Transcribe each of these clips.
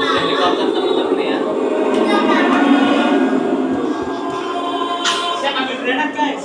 Helikopter teman-teman ya. Siap ambil granat guys.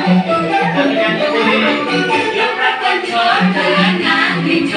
Yo me acuerdo de la nariz,